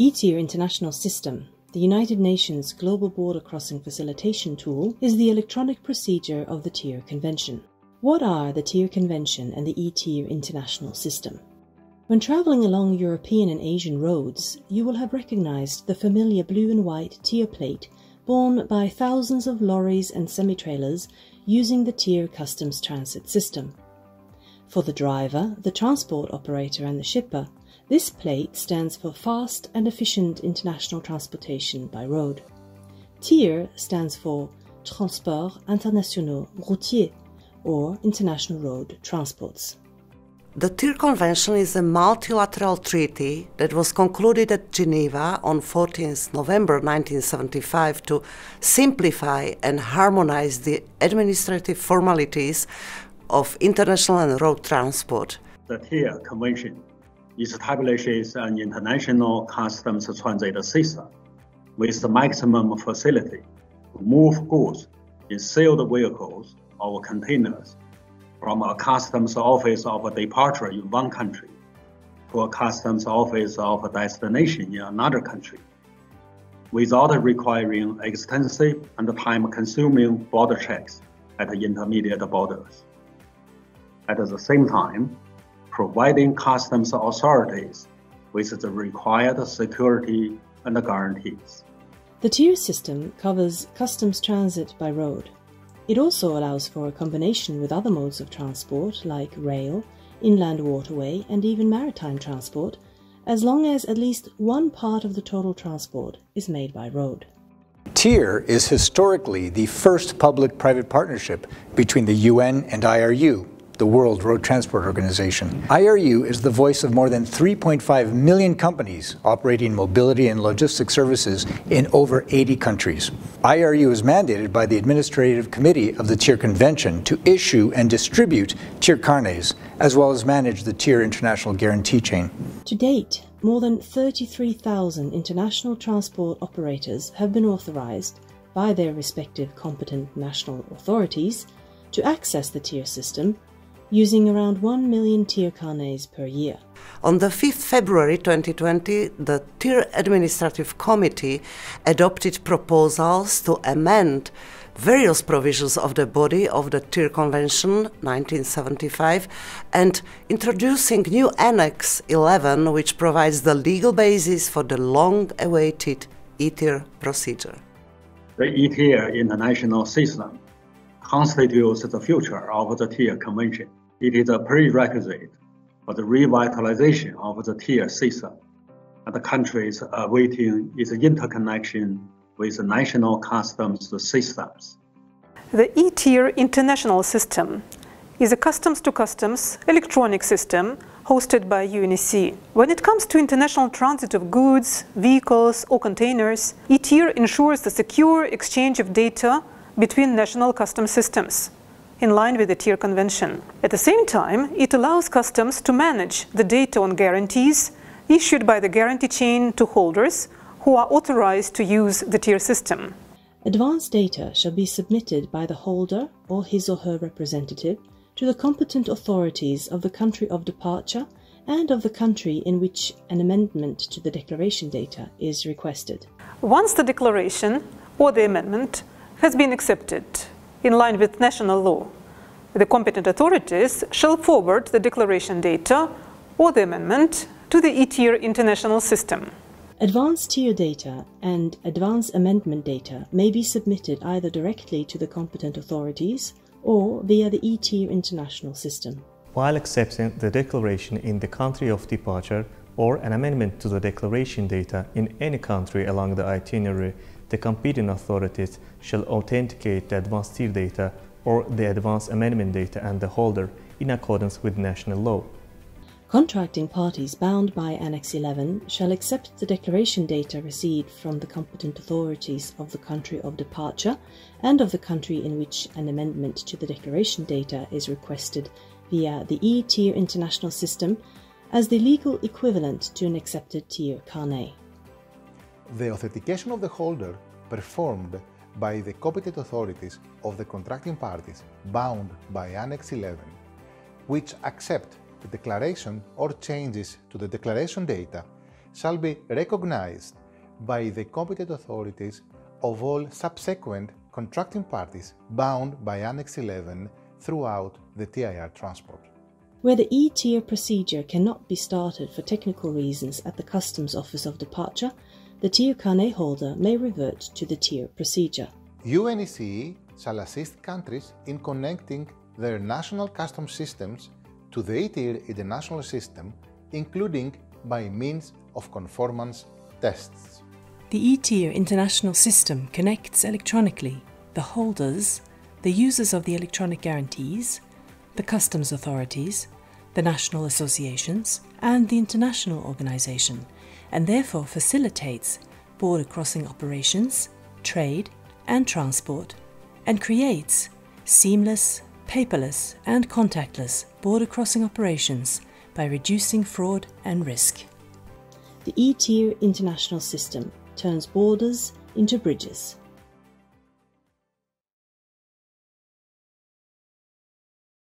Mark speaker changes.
Speaker 1: eTIR International System, the United Nations Global Border Crossing Facilitation Tool, is the electronic procedure of the TIR Convention. What are the TIR Convention and the eTIR International System? When traveling along European and Asian roads, you will have recognized the familiar blue and white TIR plate borne by thousands of lorries and semi-trailers using the TIR customs transit system. For the driver, the transport operator and the shipper, this plate stands for Fast and Efficient International Transportation by Road. TIR stands for Transports Internationaux Routiers, or International Road Transports.
Speaker 2: The TIR Convention is a multilateral treaty that was concluded at Geneva on 14 November 1975 to simplify and harmonize the administrative formalities of international and road transport.
Speaker 3: The TIR Convention establishes an international customs transit system with the maximum facility to move goods in sealed vehicles or containers from a customs office of departure in one country to a customs office of destination in another country without requiring extensive and time-consuming border checks at intermediate borders. At the same time, providing customs authorities with the required security and guarantees.
Speaker 1: The TIR system covers customs transit by road, it also allows for a combination with other modes of transport like rail, inland waterway, and even maritime transport, as long as at least one part of the total transport is made by road.
Speaker 4: TIR is historically the first public-private partnership between the UN and IRU, the World Road Transport Organization. IRU is the voice of more than 3.5 million companies operating mobility and logistics services in over 80 countries. IRU is mandated by the Administrative Committee of the TIR Convention to issue and distribute TIR carnets, as well as manage the TIR International Guarantee Chain.
Speaker 1: To date, more than 33,000 international transport operators have been authorized by their respective competent national authorities to access the TIR system using around 1 million TIR carnets per year.
Speaker 2: On the 5th February 2020, the TIR Administrative Committee adopted proposals to amend various provisions of the body of the TIR Convention 1975 and introducing new Annex 11 which provides the legal basis for the long-awaited eTIR procedure.
Speaker 3: The eTIR international system constitutes the future of the TIR Convention. It is a prerequisite for the revitalization of the TIR system, and the country is awaiting its interconnection with the national customs systems.
Speaker 5: The eTIR international system is a customs-to-customs -customs electronic system hosted by UNECE. When it comes to international transit of goods, vehicles or containers, eTIR ensures the secure exchange of data between national customs systems in line with the TIR Convention. At the same time, it allows customs to manage the data on guarantees issued by the guarantee chain to holders who are authorized to use the TIR system.
Speaker 1: Advanced data shall be submitted by the holder or his or her representative to the competent authorities of the country of departure and of the country in which an amendment to the declaration data is requested.
Speaker 5: Once the declaration or the amendment has been accepted in line with national law. The competent authorities shall forward the declaration data or the amendment to the eTIR international system.
Speaker 1: Advanced TIR data and advance amendment data may be submitted either directly to the competent authorities or via the eTIR international system.
Speaker 6: While accepting the declaration in the country of departure or an amendment to the declaration data in any country along the itinerary, the competing authorities shall authenticate the advanced TIR data or the advanced amendment data and the holder in accordance with national law.
Speaker 1: Contracting parties bound by Annex 11 shall accept the declaration data received from the competent authorities of the country of departure and of the country in which an amendment to the declaration data is requested via the eTIR international system as the legal equivalent to an accepted TIR carnet
Speaker 7: the authentication of the holder performed by the competent authorities of the contracting parties bound by Annex 11, which accept the declaration or changes to the declaration data, shall be recognized by the competent authorities of all subsequent contracting parties bound by Annex 11 throughout the TIR transport.
Speaker 1: Where the eTIR procedure cannot be started for technical reasons at the Customs Office of Departure, the TIR carnet holder may revert to the TIR procedure.
Speaker 7: UNECE shall assist countries in connecting their national customs systems to the eTIR international system, including by means of conformance tests.
Speaker 1: The eTIR international system connects electronically the holders, the users of the electronic guarantees, the customs authorities, the national associations, and the international organization, and therefore facilitates border crossing operations, trade, and transport, and creates seamless, paperless, and contactless border crossing operations by reducing fraud and risk. The eTIR international system turns borders into bridges